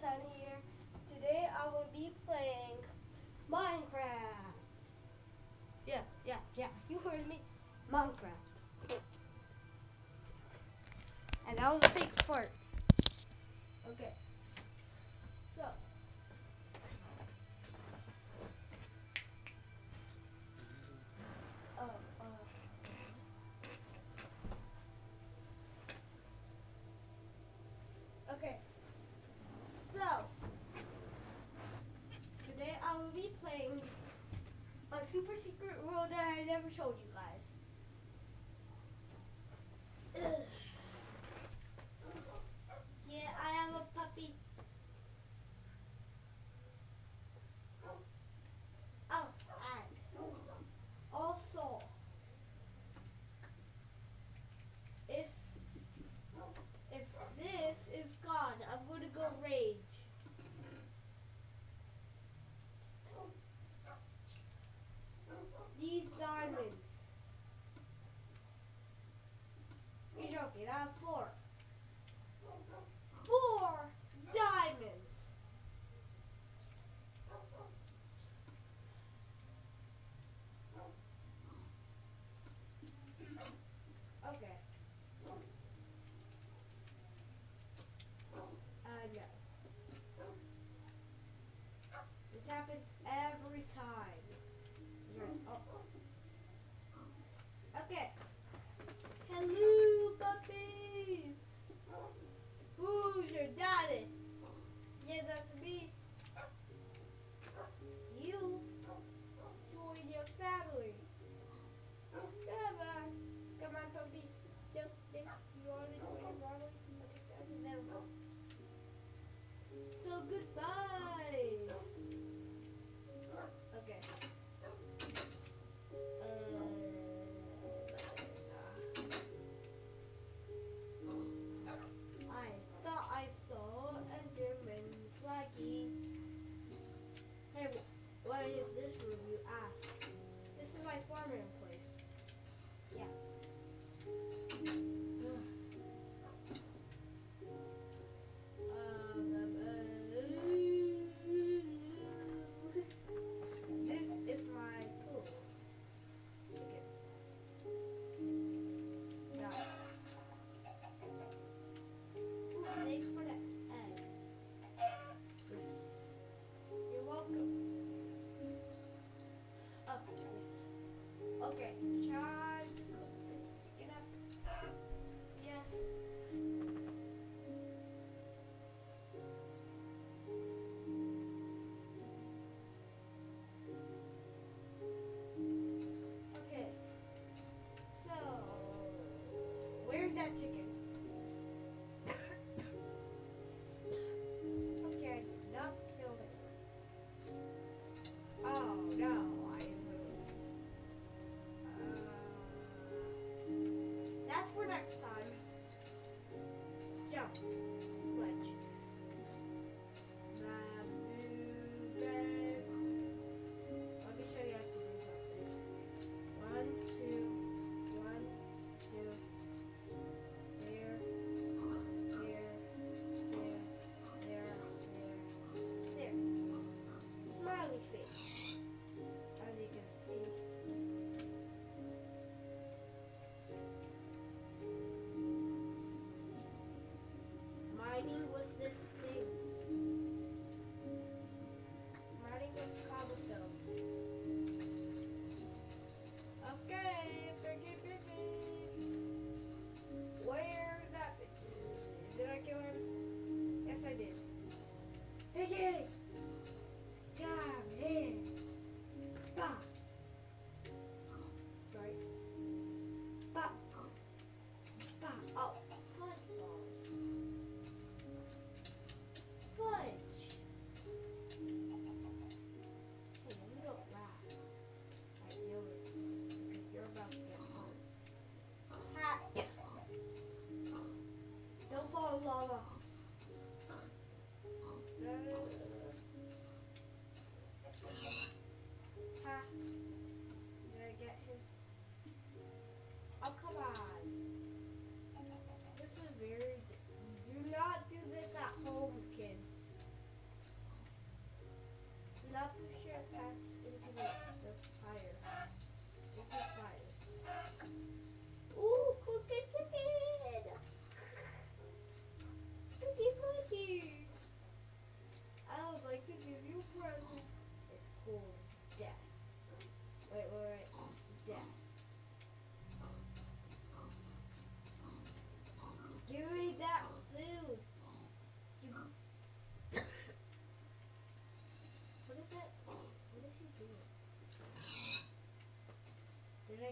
Jonathan here. Today I will be playing Minecraft. Yeah, yeah, yeah. You heard me. Minecraft. And that was a big part. showed you. out.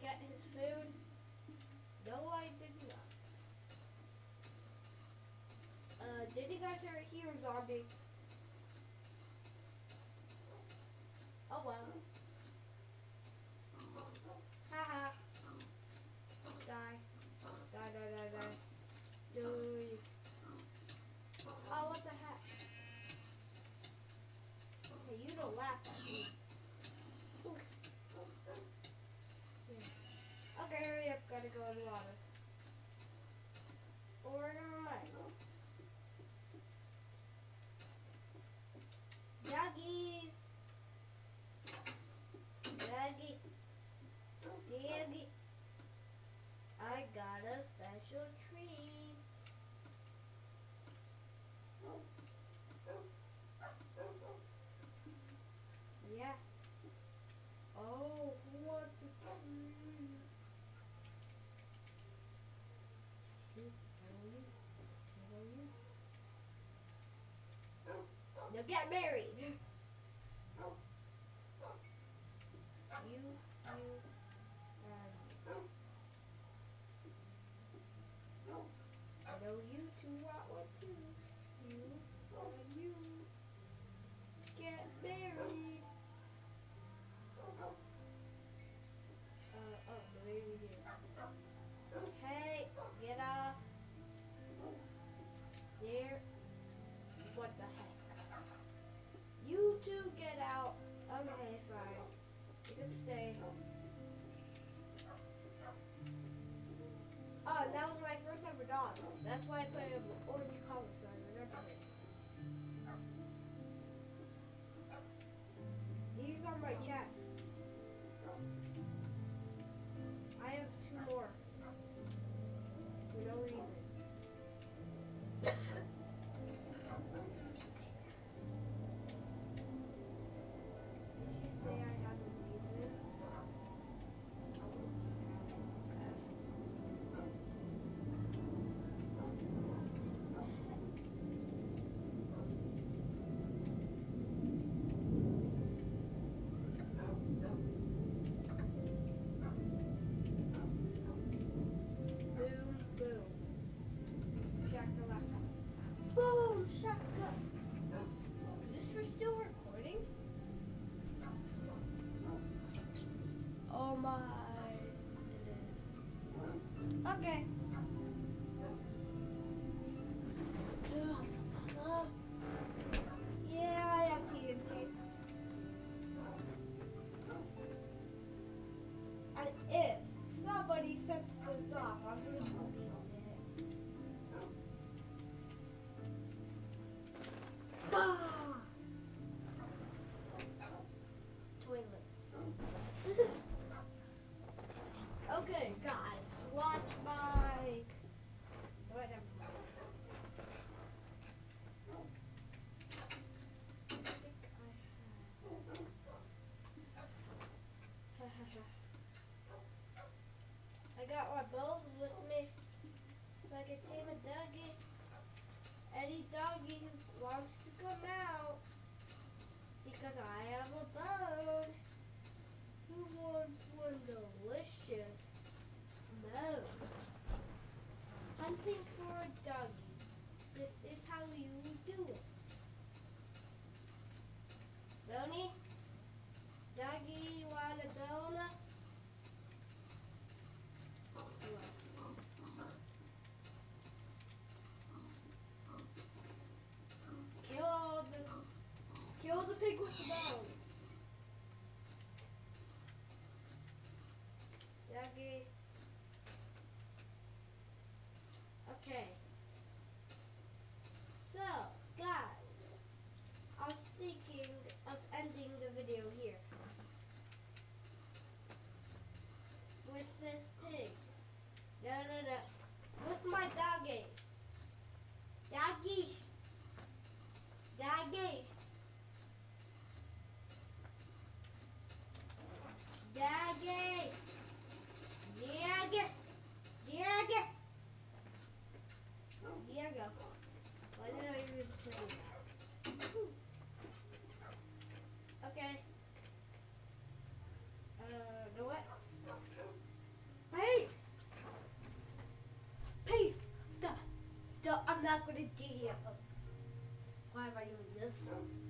get his food? No, I did not. Uh, did you guys ever hear zombie? Oh well. get married. You, you, and you. I know you two want one too. You, and you, get married. Oh, that was my first ever dog. That's why I put it in orange collar so I remember it. These are my chest. Okay. Somebody sets this off. I'm gonna Daddy Doggy wants to come out because I have a bone. Who wants one delicious bone? Hunting for a dog. Why am I doing this one?